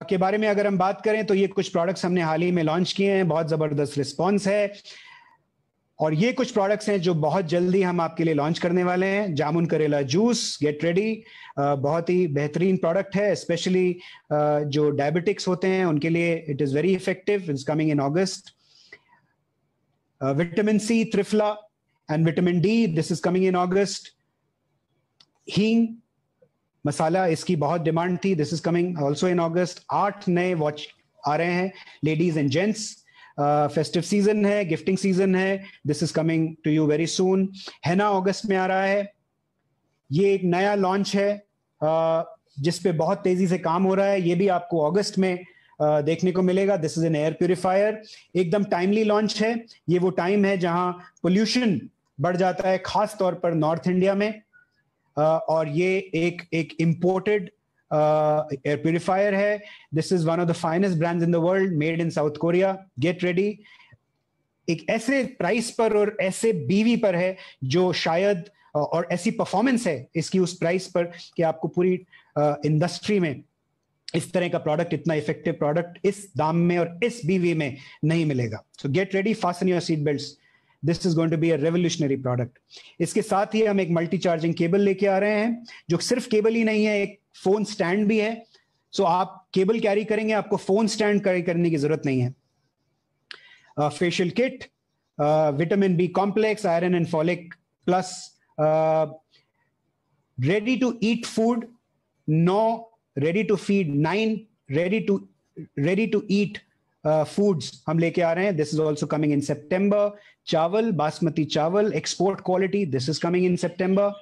के बारे में अगर हम बात करें तो ये कुछ प्रोडक्ट्स हमने हाल ही में लॉन्च किए हैं। बहुत ज़बरदस्त रिस्पॉन्स है। और ये कुछ प्रोडक्ट्स हैं जो बहुत जल्दी हम आपके लिए लॉन्च करने वाले हैं। जामुन करेला जूस गेट रेडी बहुत ही बेहतरीन प्रोडक्ट है स्पेशली जो डायबिटिक्स होते हैं, उनके लिए it is very effective it's coming in August vitamin C triphala and vitamin D this is coming in August हींग मसाला इसकी बहुत डिमांड थी। This is coming also in August आठ नए वॉच आ रहे हैं ladies and gents festive season है गिफ्टिंग सीज़न है। This is coming to you very soon हैना अगस्त में आ रहा है। ये एक नया लॉन्च है uh, जिस पे बहुत तेज़ी से काम हो रहा है। ये भी आपको अगस्त में uh, देखने को मिलेगा। This is an air purifier एकदम टाइमली लॉन्च है। ये वो टाइम है जहाँ पोल्यूशन बढ़ जाता है खास तौर पर नॉर्थ इंडिया में। और ये एक एक इम्पोर्टेड एयर प्योरीफायर है। This is one of the finest brands in the world made in South Korea get ready एक ऐसे प्राइस पर और ऐसे बीवी पर है जो शायद और ऐसी परफॉर्मेंस है इसकी उस प्राइस पर कि आपको पूरी इंडस्ट्री में इस तरह का प्रोडक्ट इतना इफ़ेक्टिव प्रोडक्ट इस दाम में और इस बीवी में नहीं मिलेगा। So get ready fast your seat belt this is going to be a revolutionary product इसके साथ ही हम एक मल्टी चार्जिंग केबल लेके आ रहे हैं, जो सिर्फ़ केबल ही नहीं है, एक फ़ोन स्टैंड भी है। सो so आप केबल कैरी करेंगे, आपको फ़ोन स्टैंड कैरी करने की ज़रूरत नहीं है। Facial kit vitamin B complex iron and folic plus ready to eat food no ready to feed nine ready to ready to eat foods uh, हम लेके आ रहे हैं. This is also coming in September चावल बासमती चावल export quality this is coming in September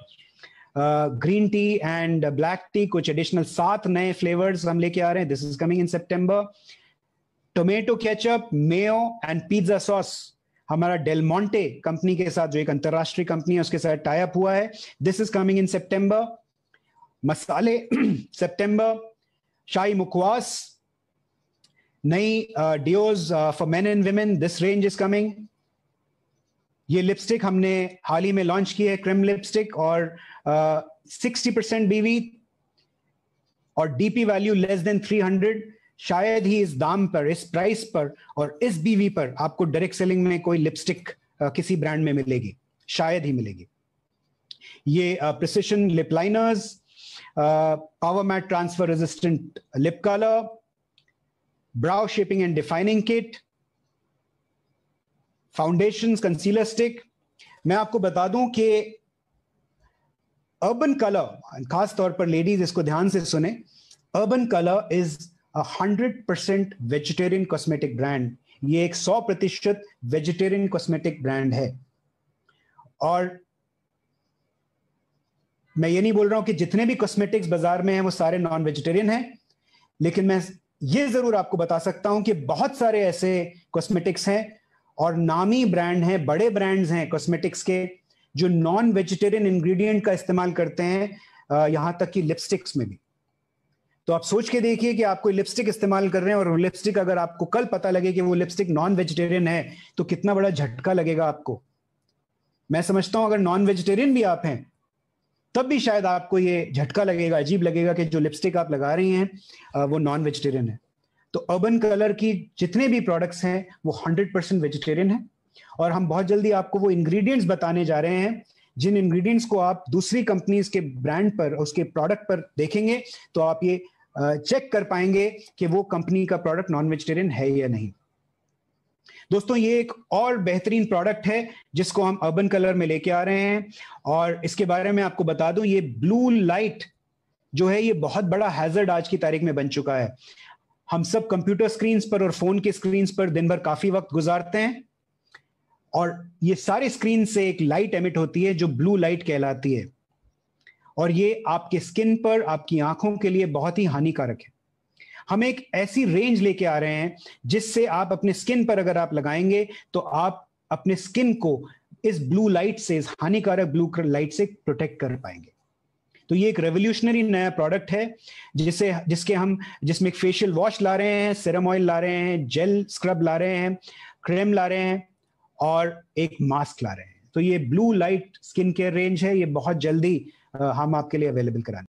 green tea and black tea कुछ additional सात नए फ्लेवर्स हम लेके आ रहे हैं. This is coming in September tomato ketchup mayo and pizza sauce हमारा डेलमोंटे कंपनी के साथ जो एक अंतरराष्ट्रीय कंपनी है उसके साथ टाइप हुआ है. This is coming in September मसाले सेप्टेम्बर शाही मुखवास नई deos for men and women this range is coming ये लिपस्टिक हमने हाल ही में लॉन्च की है क्रिम लिपस्टिक और सिक्सटी परसेंट बीवी और DP value less than three hundred शायद ही इस दाम पर, इस प्राइस पर और इस बीवी पर आपको डायरेक्ट सेलिंग में कोई लिपस्टिक किसी ब्रांड में मिलेगी। शायद ही मिलेगी। ये precision lip liners power matte transfer resistant lip colour brow shaping and defining kit foundation concealer stick मैं आपको बता दूँ कि अर्बन कलर खास तौर पर लेडीज़ इसको ध्यान से सुने urban colour is hundred percent vegetarian cosmetic brand ये एक सौ प्रतिशत वेजिटेरियन कॉस्मेटिक ब्रांड है। और मैं ये नहीं बोल रहा हूँ कि जितने भी कॉस्मेटिक्स बाज़ार में हैं, वो सारे नॉन वेजिटेरियन हैं, लेकिन मैं ये ज़रूर आपको बता सकता हूँ कि बहुत सारे ऐसे कॉस्मेटिक्स हैं और नामी ब्रांड हैं, बड़े ब्रांड्स हैं कॉस्मेटिक्स के, जो नॉन वेजिटेरियन इंग्रेडिएंट का इस्तेमाल करते हैं यहाँ तक कि लिपस्टिक्स में भी। तो आप सोच के देखिए कि आप कोई लिपस्टिक इस्तेमाल कर रहे हैं और लिपस्टिक अगर आपको कल पता लगे कि वो लिपस्टिक नॉन वेजिटेरियन है तो कितना बड़ा झटका लगेगा आपको। मैं समझता हूँ अगर नॉन वेजिटेरियन भी आप हैं तब भी शायद आपको ये झटका लगेगा, अजीब लगेगा कि जो लिपस्टिक आप लगा रही हैं वो नॉन वेजिटेरियन है। तो अर्बन कलर की जितने भी प्रोडक्ट्स हैं, वो हंड्रेड परसेंट वेजिटेरियन है। और हम बहुत जल्दी आपको वो इंग्रेडिएंट्स बताने जा रहे हैं। जिन इंग्रेडिएंट्स को आप दूसरी कंपनीज़ के ब्रांड पर, उसके प्रोडक्ट पर देखेंगे तो आप ये चेक कर पाएँगे कि वो कंपनी का प्रोडक्ट नॉन वेजिटेरियन है या नहीं। दोस्तों, ये एक और बेहतरीन प्रोडक्ट है जिसको हम अर्बन कलर में लेके आ रहे हैं। और इसके बारे में आपको बता दूँ, ये ब्लू लाइट जो है, ये बहुत बड़ा हैजर्ड आज की तारीख में बन चुका है। हम सब कंप्यूटर स्क्रीन पर और फ़ोन के स्क्रीन पर दिन भर काफ़ी वक्त गुजारते हैं। और ये सारे स्क्रीन से एक लाइट एमिट होती है जो ब्लू लाइट कहलाती है। और ये आपके स्किन पर, आपकी आँखों के लिए बहुत ही हानिकारक है। हम एक ऐसी रेंज लेके आ रहे हैं, जिससे आप अपने स्किन पर अगर आप लगाएँगे तो आप अपने स्किन को इस ब्लू लाइट से, इस हानिकारक ब्लू लाइट से प्रोटेक्ट कर पाएँगे। तो ये एक रेवोल्यूशनरी नया प्रोडक्ट है, जिसे, जिसके हम, जिसमें एक फेशियल वॉश ला रहे हैं सिरम ऑयल ला रहे हैं जेल स्क्रब ला रहे हैं क्रीम ला रहे हैं, और एक मास्क ला रहे हैं। तो ये blue light skin care range है, ये बहुत जल्दी हम आपके लिए अवेलेबल कराने